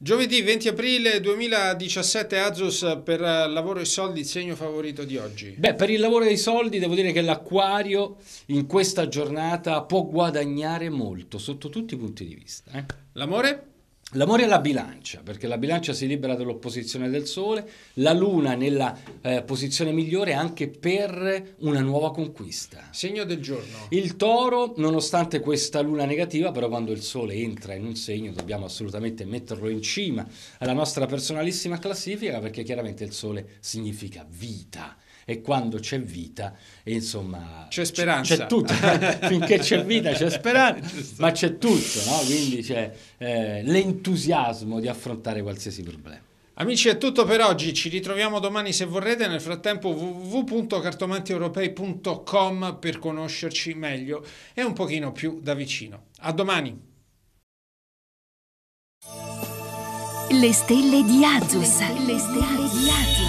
Giovedì 20 aprile 2017 Azus per lavoro e soldi, il segno favorito di oggi. Beh, per il lavoro e i soldi devo dire che l'acquario in questa giornata può guadagnare molto sotto tutti i punti di vista. Eh? L'amore? L'amore è la bilancia, perché la bilancia si libera dall'opposizione del Sole, la Luna nella eh, posizione migliore anche per una nuova conquista. Segno del giorno. Il toro, nonostante questa Luna negativa, però quando il Sole entra in un segno dobbiamo assolutamente metterlo in cima alla nostra personalissima classifica, perché chiaramente il Sole significa vita e quando c'è vita, insomma, c'è speranza. C'è tutto, finché c'è vita c'è speranza, ma c'è tutto, no? quindi c'è eh, l'entusiasmo di affrontare qualsiasi problema. Amici, è tutto per oggi. Ci ritroviamo domani se vorrete. Nel frattempo, www.cartomantieuropei.com per conoscerci meglio e un pochino più da vicino. A domani. Le stelle di Azus. Le stelle di Azus.